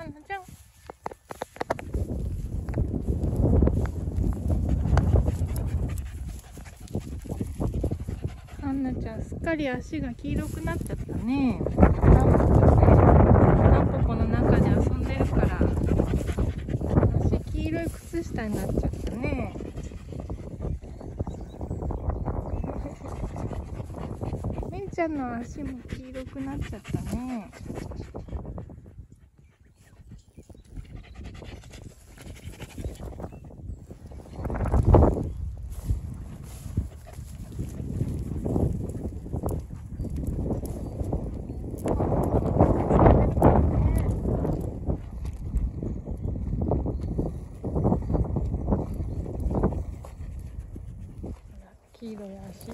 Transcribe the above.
あーなちゃん。アンナちゃんすっかり足が黄色くなっちゃったね。の中で遊んでるから足黄色い靴下になっちゃったね。めんちゃんの足も黄色くなっちゃったね kilo 也是。